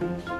음.